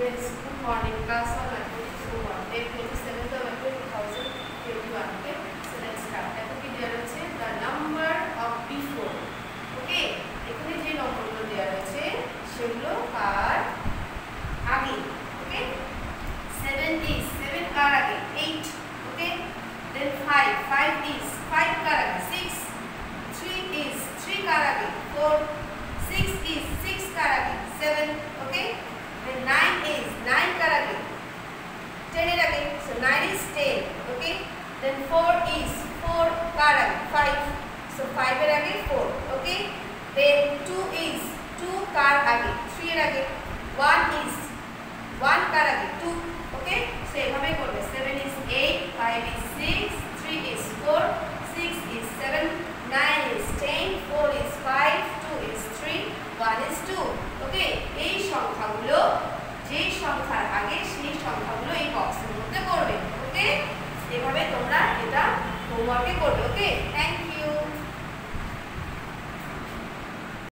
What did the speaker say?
students, good morning. Class of mathematics 1, day 27th of April 2021. Okay, so let's start. এখন কি দেওয়া রয়েছে the number of before. Okay, এখানে যে নম্বরগুলো দেওয়া রয়েছে সেগুলো কার আগে okay 7 is 7 কার আগে 8 okay then 5 5 is 5 কার আগে 6 3 is 3 কার আগে 4 so 9 is 10 okay then 4 is 4 কার আগে 5 so 5 এর আগে 4 okay then 2 is 2 কার আগে 3 এর আগে 1 is 1 কার আগে 2 okay so এভাবে করবে 7 is 8 5 is 6 3 is 4 6 is 7 9 working good.